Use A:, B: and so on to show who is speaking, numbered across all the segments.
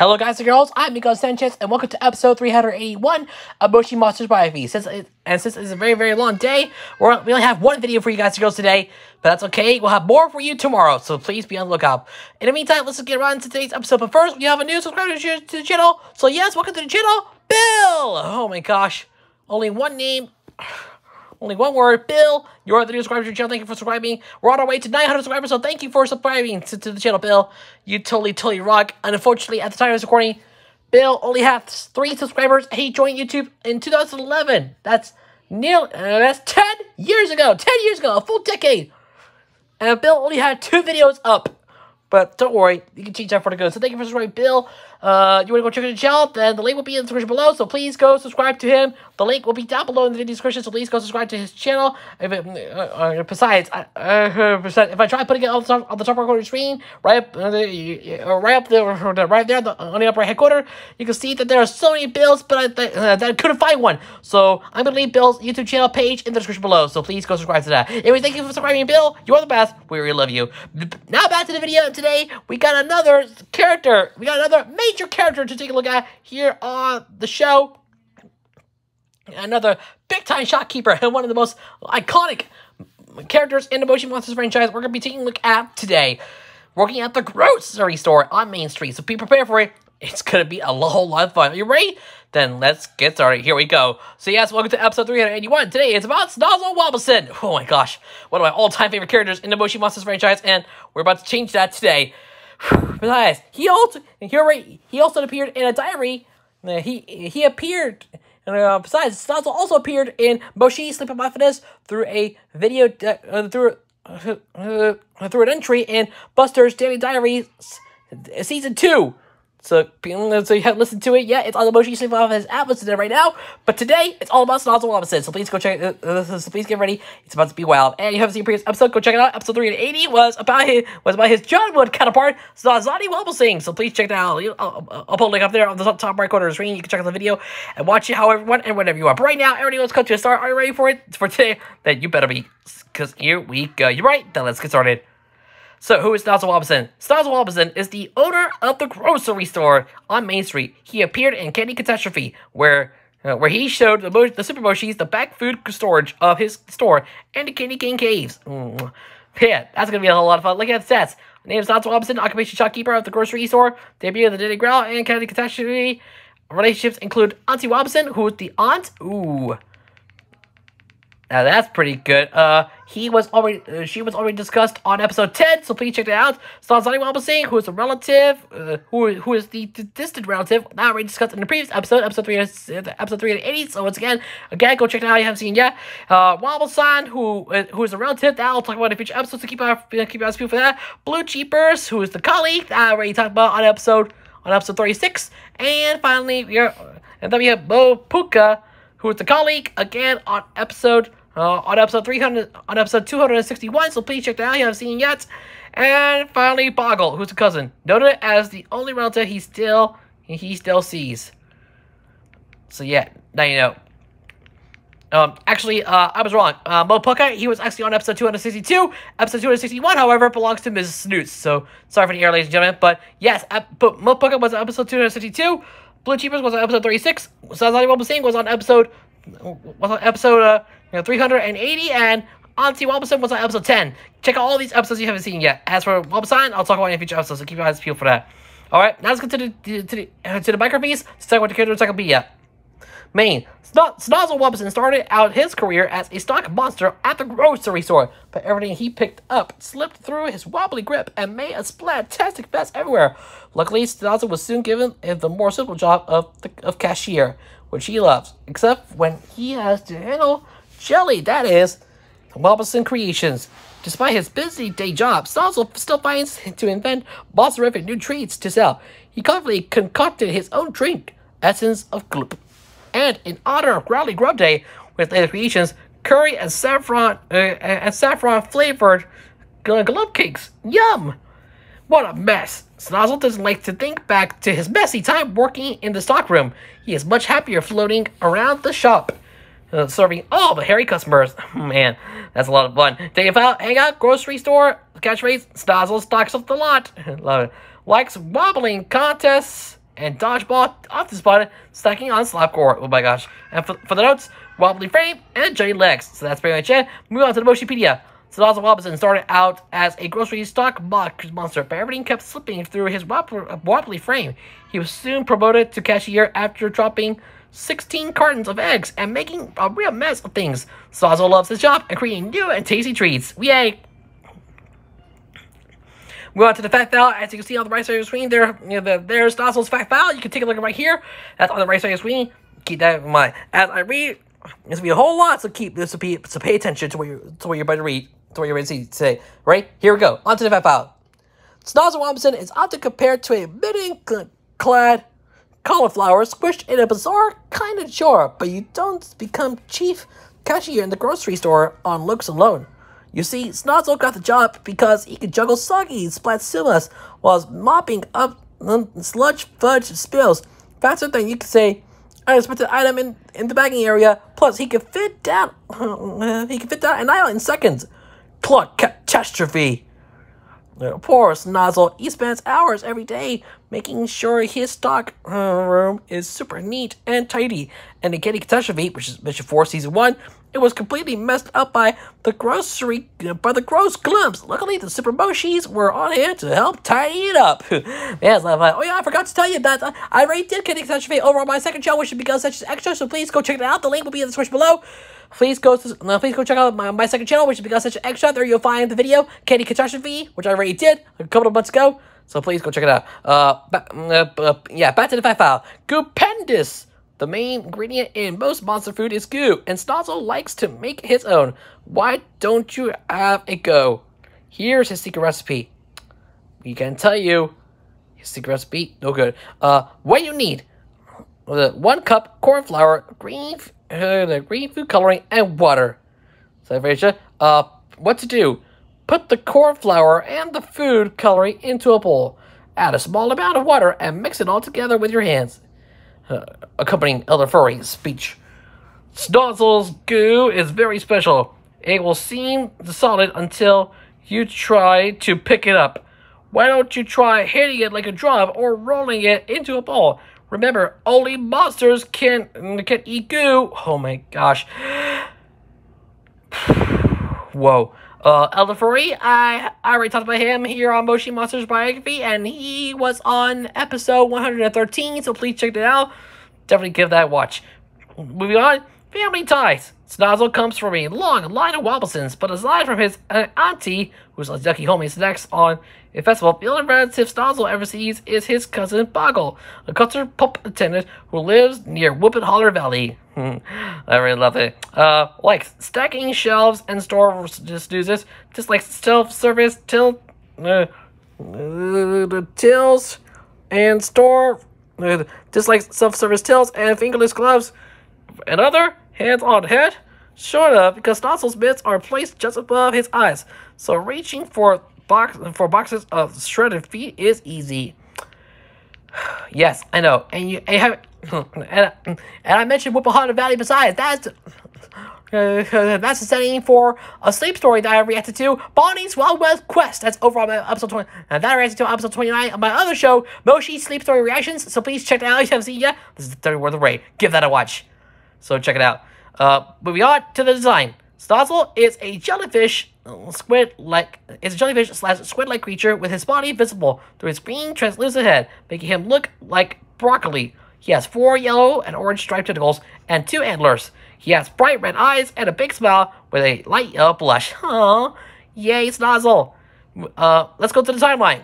A: Hello, guys and girls. I'm Miguel Sanchez, and welcome to episode 381 of Moshi Monsters Biography. Since it, and since it's a very, very long day, we're, we only have one video for you guys and girls today, but that's okay. We'll have more for you tomorrow, so please be on the lookout. In the meantime, let's get right into today's episode. But first, we have a new subscriber to, to the channel. So yes, welcome to the channel, Bill. Oh my gosh, only one name. Only one word, Bill. You're the new subscriber to the channel. Thank you for subscribing. We're on our way to 900 subscribers, so thank you for subscribing to, to the channel, Bill. You totally, totally rock. And unfortunately, at the time of this recording, Bill only has three subscribers. He joined YouTube in 2011. That's nearly, uh, that's 10 years ago. 10 years ago, a full decade. And Bill only had two videos up. But don't worry, you can change that for the good. So thank you for subscribing, Bill. Uh, you want to go check out channel? Then the link will be in the description below. So please go subscribe to him. The link will be down below in the description. So please go subscribe to his channel. If it, uh, uh, besides, uh, if I try putting it on the top, on the top right corner screen, right up, uh, right up there, right there the, on the upper right corner, you can see that there are so many bills, but I, that I couldn't find one. So I'm gonna leave Bill's YouTube channel page in the description below. So please go subscribe to that. Anyway, thank you for subscribing, Bill. You are the best. We really love you. Now back to the video. Today we got another character. We got another major character to take a look at here on the show. Another big time shopkeeper and one of the most iconic characters in the Moshi Monsters franchise we're going to be taking a look at today. Working at the grocery store on Main Street. So be prepared for it. It's going to be a whole lot of fun. Are you ready? Then let's get started. Here we go. So yes, welcome to episode 381. Today it's about Snozzle Wobbleson. Oh my gosh. One of my all-time favorite characters in the Moshi Monsters franchise. And we're about to change that today. Besides, he also he already he also appeared in a diary. Uh, he he appeared. Uh, besides, Snozzle also appeared in Moshi Sleep with Happiness through a video uh, through uh, through an entry in Buster's Daily Diary season two. So, so you haven't listened to it yet, it's on the Moshi Sleep Off his app listed right now. But today, it's all about Snozzle Wobbleson. So please go check it. Uh, so please get ready. It's about to be wild. And you haven't seen previous episode, go check it out. Episode 380 was about his was about his John Wood counterpart, Zazani Wobblesing. So please check that out. I'll, I'll put a link up there on the top right corner of the screen. You can check out the video and watch it however want and whenever you want. But right now, everybody, let's cut to a start. Are you ready for it? For today, then you better be, because here we go. You're right. Then let's get started. So, who is Snozzle Wobbleson? Snozzle Wobbleson is the owner of the grocery store on Main Street. He appeared in Candy Catastrophe, where uh, where he showed the, the Super Moshis the back food storage of his store and the Candy Cane Caves. Mm. Yeah, that's gonna be a whole lot of fun. Look at the stats. Name is Snozzle Wobbleson, occupation shopkeeper of the grocery store, debut of the Daily Growl, and Candy Catastrophe. Relationships include Auntie Wobbleson, who's the aunt. Ooh. Now that's pretty good. Uh, he was already, uh, she was already discussed on episode 10, so please check that out. Stars Sonny Wobbleson, who is a relative, uh, who, who is the, distant relative, not already discussed in the previous episode, episode 3, episode 380, so once again, again, go check that out if you haven't seen yet. Uh, Wobbleson, who, uh, who is a relative, that I'll talk about in future episodes, so keep out, keep your eyes peeled for that. Blue Cheapers, who is the colleague, that I already talked about on episode, on episode 36. And finally, we are, and then we have Bo Puka, who is the colleague, again, on episode uh, on episode 300, on episode 261, so please check that out if you haven't seen yet. And finally, Boggle, who's a cousin, noted as the only relative he still, he still sees. So yeah, now you know. Um, actually, uh, I was wrong. Uh, Mo Puka, he was actually on episode 262. Episode 261, however, belongs to Mrs. Snoots. So, sorry for the error, ladies and gentlemen. But, yes, but Mo Puka was on episode 262. Blue Cheapers was on episode 36. So Sazali Wobblesing was on episode, was on episode, uh, you know, 380, and Auntie Wobbleson was on episode 10. Check out all these episodes you haven't seen yet. As for Wobbleson, I'll talk about in future episodes, so keep your eyes peeled for that. Alright, now let's get to the, to the, to the uh, biographies. Let's talk about the character encyclopedia. Main. Snozzle Wobbleson started out his career as a stock monster at the grocery store, but everything he picked up slipped through his wobbly grip and made a splattastic mess everywhere. Luckily, Snozzle was soon given the more simple job of, the, of cashier, which he loves, except when he has to handle Jelly, that is. Wobbleson Creations. Despite his busy day job, Snozzle still finds to invent bosserific new treats to sell. He confidently concocted his own drink, Essence of Gloop. And in honor of Growly Grub Day, with later creations, curry and saffron uh, and saffron flavored glove cakes. Yum! What a mess! Snozzle doesn't like to think back to his messy time working in the stockroom. He is much happier floating around the shop uh, serving all the hairy customers. Man, that's a lot of fun. Take out, hang out, grocery store, catchphrase, Snozzle stocks up the lot. Love it. Likes wobbling contests and dodgeball often spotted stacking on slapcore. Oh my gosh. And for, for the notes, wobbly frame and giant legs. So that's pretty much it. Move on to the Moshipedia. Salaza Robinson started out as a grocery stock box monster, but everything kept slipping through his wobbly frame. He was soon promoted to cashier after dropping 16 cartons of eggs and making a real mess of things. Sazo loves his job and creating new and tasty treats. Yay! Move on to the fact file. As you can see on the right side of your screen, there, you know, the, there's Nozzle's fact file. You can take a look at right here. That's on the right side of your screen. Keep that in mind. As I read, there's gonna be a whole lot, so keep this. So pay, so pay attention to what you're to what you're about to read, to what you're ready to see today. Right here we go. On to the fact file. Snozzle Wobbleson is often compared to a mitten-clad cauliflower squished in a bizarre kind of jar, but you don't become chief cashier in the grocery store on looks alone. You see, Snozzle got the job because he could juggle soggy splatsumas while mopping up sludge fudge spills faster than you could say unexpected item in, in the bagging area. Plus, he could fit down he could fit down an aisle in seconds. Catastrophe. Poor Snozzle, he spends hours every day making sure his stock uh, room is super neat and tidy. And in Candy Catastrophe, which is Mission 4 Season 1, it was completely messed up by the grocery by the gross glumps. Luckily, the Super Moshis were on hand to help tidy it up. Like, oh yeah, I forgot to tell you that uh, I already did Candy Catastrophe over on my second channel, which should be such as extra. So please go check it out. The link will be in the description below. Please go to, uh, please go check out my, my second channel, which is because such an extra. There you'll find the video Candy Catastrophe, which I already did a couple of months ago. So please go check it out. Uh, uh, uh yeah, back to the fact file. Goopendous. The main ingredient in most monster food is goo, and Snozzle likes to make his own. Why don't you have a go? Here's his secret recipe. We can tell you, his secret recipe, no good. Uh, what you need, uh, one cup corn flour, green, uh, green food coloring, and water. So, uh, what to do? Put the corn flour and the food coloring into a bowl. Add a small amount of water and mix it all together with your hands uh, accompanying Elder Furi's speech. Snozzle's goo is very special. It will seem solid until you try to pick it up. Why don't you try hitting it like a drum or rolling it into a ball? Remember, only monsters can, can eat goo. Oh my gosh. Whoa. Uh, Elder I, I already talked about him here on Moshi Monsters Biography, and he was on episode 113, so please check that out. Definitely give that a watch. Moving on, family ties. Snozzle comes from a long line of Wobblesons, but aside from his uh, auntie, who's a Ducky homie next on a festival, the only relative Snozzle ever sees is his cousin Boggle, a cutter pup attendant who lives near Whoopin' Holler Valley. I really love it. Uh, like stacking shelves and store just uses, just like self-service till, uh, uh, tills and store, uh, just like self-service tills and fingerless gloves. And other hands on head, short of because Snozzle's mitts are placed just above his eyes, so reaching for box for boxes of shredded feet is easy. yes, I know, and you, and and, and I mentioned Whipple Valley besides. That's uh, that's the setting for a sleep story that I reacted to, Bonnie's Wild West Quest. That's over on episode 20. And that I reacted to episode 29 of my other show, Moshi Sleep Story Reactions. So please check that out if you haven't seen yet. This is the third worth of raid. Give that a watch. So check it out. Uh, moving on to the design. Snozzle is a jellyfish squid like is a jellyfish slash squid like creature with his body visible through his green translucent head, making him look like broccoli. He has four yellow and orange striped tentacles and two antlers. He has bright red eyes and a big smile with a light yellow blush. Huh? Yay, Snozzle! Uh, let's go to the timeline.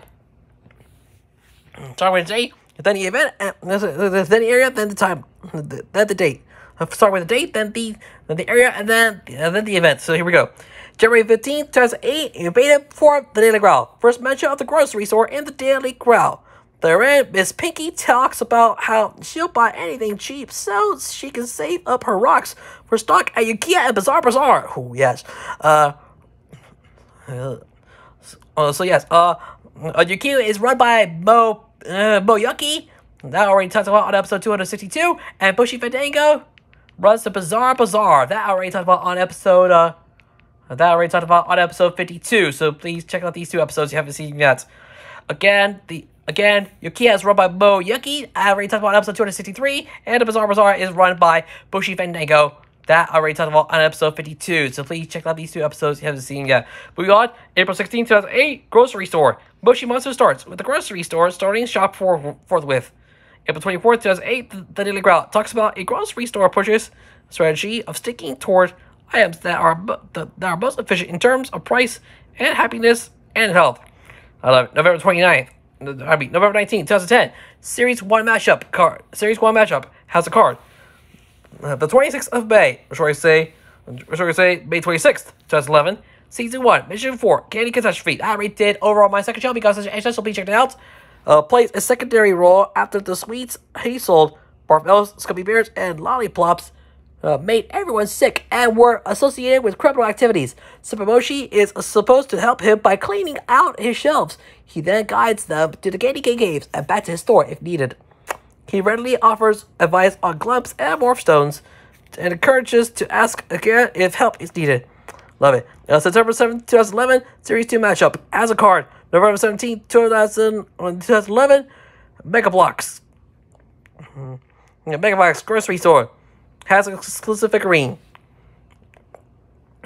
A: The date, then the event, then the area, then the time, then the date. Start with the date, then the then the area, and then and then the event. So here we go. January 15th, 2008, invaded for the Daily Growl. First mention of the grocery store in the Daily Growl. Therein, Miss Pinky talks about how she'll buy anything cheap so she can save up her rocks for stock at Yukea and Bizarre Bazaar. Oh, yes. Uh, uh, so, yes, uh, uh Yukea is run by Mo, uh, Moyuki. That already talked about on episode 262. And Bushi Fandango runs the Bizarre Bazaar. That I already talked about on episode, uh, that I already talked about on episode 52. So please check out these two episodes you haven't seen yet. Again, the Again, Yukea is run by Mo Yuki. I already talked about episode 263. And the Bizarre Bazaar is run by Bushi Fandango. That I already talked about on episode 52. So please check out these two episodes you haven't seen yet. Moving on, April 16, 2008, Grocery Store. Bushi Monster starts with the grocery store starting shop for forthwith. April 24th, 2008, The Daily Growl talks about a grocery store pushes strategy of sticking toward items that are that are most efficient in terms of price and happiness and health. I love it. November 29th, I mean November 19th, 2010, Series 1 matchup card. Series 1 matchup has a card. Uh, the 26th of May, or should I say, or should I say May 26th, 2011, Season 1, Mission 4, Candy Catastrophe. I already did over on my second show because it's so please check it out uh, plays a secondary role after the sweets he sold, Barf Scummy Bears, and Lollipops uh, made everyone sick and were associated with criminal activities. Supamoshi is supposed to help him by cleaning out his shelves. He then guides them to the Candy Cane Caves and back to his store if needed. He readily offers advice on glumps and morph stones and encourages to ask again if help is needed. Love it. Uh, September 7, 2011, Series 2 matchup. As a card, November 17, 2011, Mega Bloks. Mm-hmm. Mega Bloks grocery store has an exclusive figurine.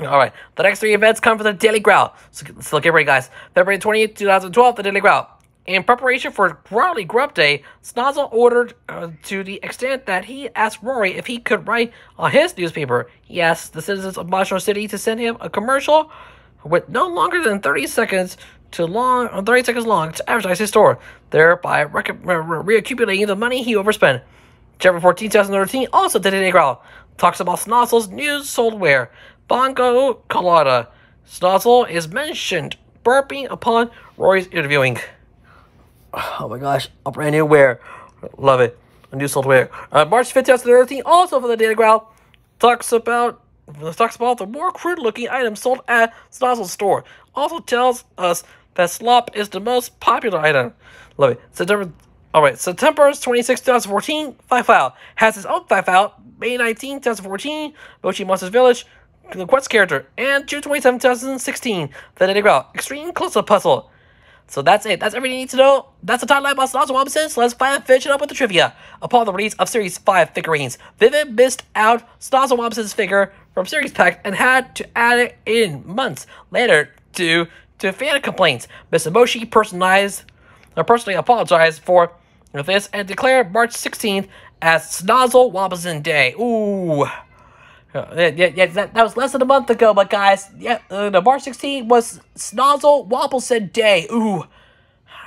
A: Alright, the next three events come from the Daily Growl. So, so get ready, guys. February 20th, 2012, the Daily Growl. In preparation for Growly Grub Day, Snozzle ordered uh, to the extent that he asked Rory if he could write on his newspaper. He asked the citizens of Monstro City to send him a commercial with no longer than 30 seconds to long, 30 seconds long to advertise his store, thereby re- re- reaccumulating the money he overspent. January 14, 2013, also did a growl. Talks about Snozzle's new soldware, Bongo Colada. Snozzle is mentioned burping upon Rory's interviewing. Oh my gosh, a brand new wear. Love it. A new software. Uh, March 5th, 2013, also for the Daily Growl, talks about talks about the more crude looking items sold at Snozzle's store. Also tells us that slop is the most popular item. Love it. September Alright, September 26, 2014, Five File has its own Five File. May 19, 2014, Moshi Monsters Village, the Quest character, and June 27, 2016, The Daily Extreme Close-Up Puzzle. So that's it. That's everything you need to know. That's the timeline about Snozzle Wobbleson. So let's finally finish it up with the trivia. Upon the release of Series 5 figurines, Vivid missed out Snozzle Wobbleson's figure from Series Pack and had to add it in months later due to fan complaints. Mr. Moshi personalized, or personally apologized for this and declared March 16th as Snozzle Wobbleson Day. Ooh. Yeah, yeah, yeah that, that was less than a month ago, but guys, yeah, uh, the March 16th was Snozzle Wobbleson Day. Ooh,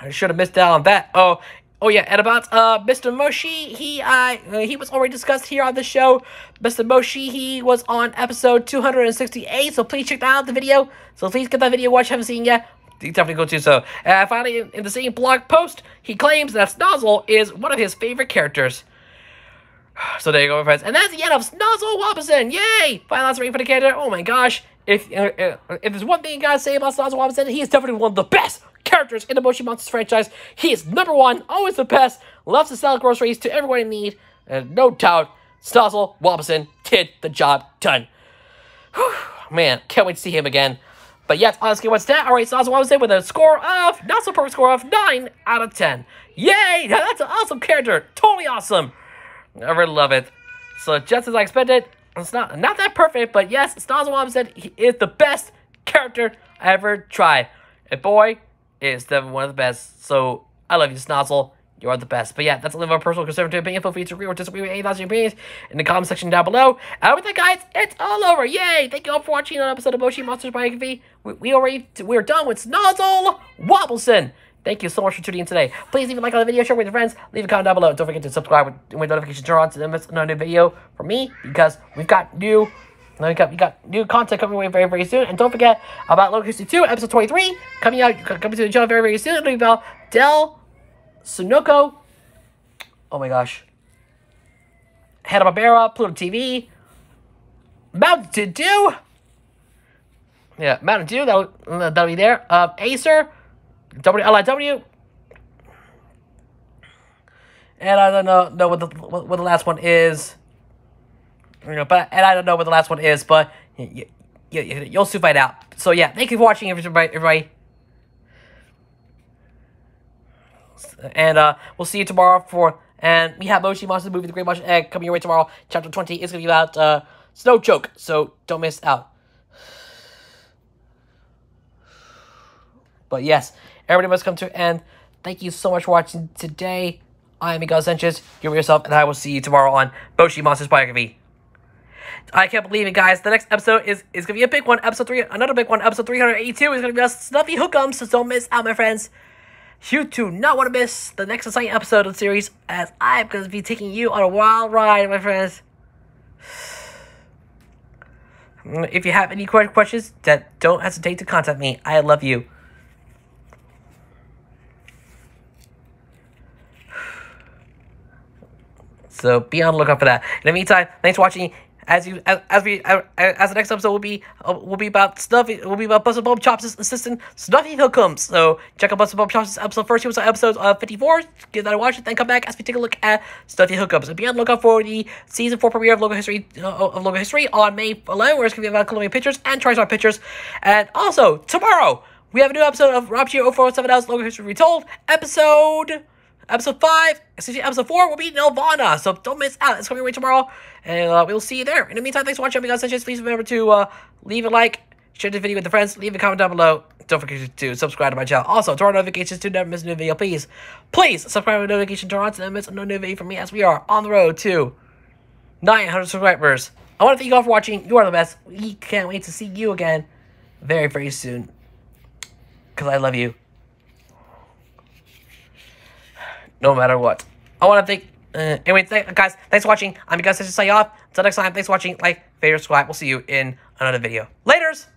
A: I should have missed out on that. Oh, oh yeah, and about uh Mr. Moshi, he uh he was already discussed here on the show. Mr. Moshi, he was on episode 268, so please check that out the video. So please get that video watch. Haven't seen yet. You definitely go to so. And finally, in, in the same blog post, he claims that Snozzle is one of his favorite characters. So there you go, my friends. And that's the end of Snozzle Wobbleson. Yay! Final answer for the character. Oh my gosh. If uh, uh, if there's one thing you gotta say about Snozzle Wobbleson, he is definitely one of the best characters in the Moshi Monsters franchise. He is number one, always the best, loves to sell groceries to everyone in need, and no doubt, Snozzle Wobbleson did the job done. Whew, man, can't wait to see him again. But yes, honestly, what's that? Alright, Snozzle Wobbleson with a score of, not so perfect score of 9 out of 10. Yay! That's an awesome character. Totally awesome. I really love it. So just as I expected, it's not not that perfect, but yes, Snozzle said he is the best character I ever tried. And boy, is definitely one of the best. So I love you, Snozzle. You are the best. But yeah, that's a little of personal conservative opinion. Feel free to agree or disagree with any thoughts and opinions in the comment section down below. And with that, guys, it's all over. Yay! Thank you all for watching another episode of Moshi Monsters AKV. We, we already we're done with Snozzle Wobbleson. Thank you so much for tuning in today. Please leave a like on the video, share with your friends, leave a comment down below. Don't forget to subscribe with, with notifications turned on to miss another new video from me because we've got new we got, we got new content coming away very, very soon. And don't forget about Logo History 2, episode 23, coming out, coming to the channel very, very soon. It'll be about Del Sunoco. Oh my gosh. Hanna-Barbera, Pluto TV, Mountain Dew. Yeah, Mountain Dew, that'll, that'll be there. Uh, Acer. WLIW. And I don't know, know what the what, the last one is. You know, but and I don't know what the last one is, but you, you, you'll soon find out. So yeah, thank you for watching, everybody. everybody. And uh, we'll see you tomorrow for. And we have Moshi Monster movie, The Great Monster Egg, coming your way tomorrow. Chapter 20 is going to be about uh, Snow Choke, so don't miss out. But yes, everybody must come to an end. Thank you so much for watching today. I am Miguel Sanchez. You're yourself, and I will see you tomorrow on Moshi Monsters Biography. I can't believe it, guys. The next episode is, is going to be a big one. Episode 3, another big one. Episode 382 is going to be a Snuffy Hookums, so don't miss out, my friends. You do not want to miss the next exciting episode of the series, as I'm going to be taking you on a wild ride, my friends. If you have any questions, that don't hesitate to contact me. I love you. So be on the lookout for that. In the meantime, thanks for watching. As you as, as we as, as the next episode will be uh, will be about Snuffy will be about Buster Bumblechops' assistant Snuffy Hookums. So check out Buster Bumblechops' episode first. He was episode uh, 54. Give that a watch, then come back as we take a look at Snuffy Hookums. And be on the lookout for the season four premiere of Logo History uh, of Logo History on May 11, where it's gonna be about Colombian pictures and Charizard pictures. And also tomorrow we have a new episode of Rob Shiro 0407 House Logo History Retold episode. Episode 5, excuse me, episode 4 will be Nelvana, so don't miss out. It's coming away tomorrow, and uh, we'll see you there. In the meantime, thanks for watching. Guys, please remember to uh, leave a like, share this video with your friends, leave a comment down below. Don't forget to subscribe to my channel. Also, turn on notifications to never miss a new video, please. Please subscribe to notification turn on to never miss a new video from me as we are on the road to 900 subscribers. I want to thank you all for watching. You are the best. We can't wait to see you again very, very soon. Because I love you no matter what. I want to thank. Uh, anyway, th guys, thanks for watching. I'm your guys. Say off. Until next time, thanks for watching. Like, favorite, subscribe. We'll see you in another video. Laters.